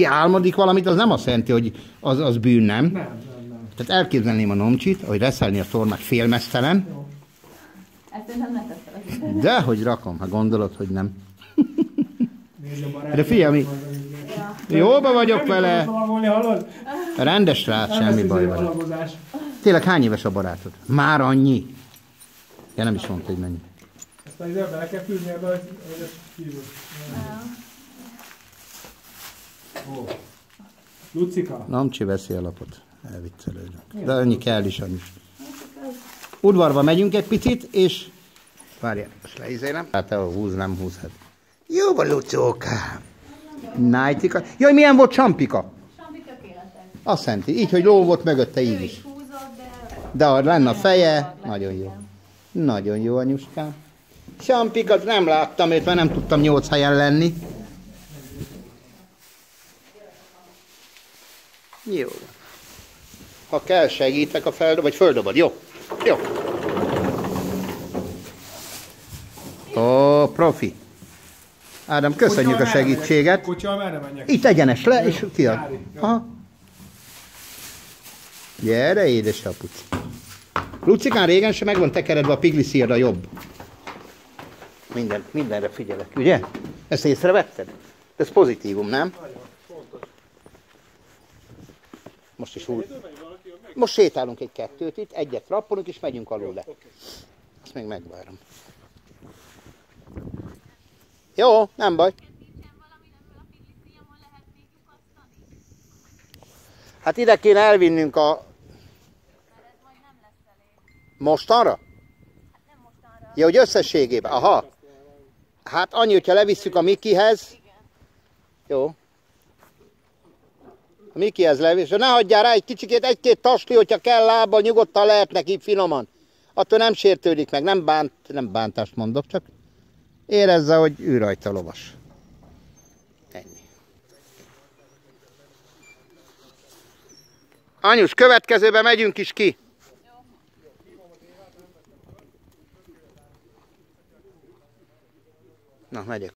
valaki álmodik valamit, az nem azt jelenti, hogy az, az bűn, nem? Nem, nem, nem. Tehát elképzelném a nomcsit, hogy reszelni a tormát félmeztelen, Ezt szerintem ne de hogy rakom, ha gondolod, hogy nem. De figyelj, mi- Jóba vagyok Nem vele. tudom szavagolni, hallod? Rendes Nem semmi baj izé alapozás. Tényleg hány éves a barátod? Már annyi? Ja, nem is mondta, hogy mennyi. Ezt a bele kell fűzni ebbe, hogy ezt kívül. Lucika. Namcsi veszi a lapot. Elviccelődünk. De annyi kell is, annyi. Udvarba megyünk egy picit, és... Várjál, most leizélem. Hát te húz, nem húz. Hát. Jó van, Lucóka. Nájtika. Jaj, milyen volt Csampika? Sambi tökéletes. Azt jelenti, így, hogy ló volt mögötte így is is. húzott, de... De ha lenne a feje, nagyon jó. Nagyon jó, anyuskám. Csampikat nem láttam őt, mert nem tudtam nyolc helyen lenni. Jó. Ha kell, segítek a feldob, vagy földobod. Jó. Jó. Ó, profi. Ádám, köszönjük a Kocsival merre segítséget. Kocsival merre menjek? Itt egyenes le, és kiad. Jó. Aha. Gyere, édes apuci. Lucikán régen sem megvan tekeredve a pigli a jobb. Minden, mindenre figyelek, ugye? Ezt észrevetted? Ez pozitívum, nem? Most is úgy. Most sétálunk egy kettőt itt, egyet rappolunk, és megyünk alul le. Azt még megvárom. Jó, nem baj. Hát ide kéne elvinnünk a... Mostanra? Ja, hogy összességében. Aha. Hát annyi, hogyha levisszük a Mikihez. Jó. Mikihez levisszük. Ne hagyjál rá egy kicsikét, egy-két tasli, hogyha kell lába, nyugodtan lehet neki finoman. Attól nem sértődik meg, nem bánt, nem bántást mondok, csak érezze, hogy ő rajta lovas. Ennyi. Anyus, következőbe megyünk is ki. Na, megyek.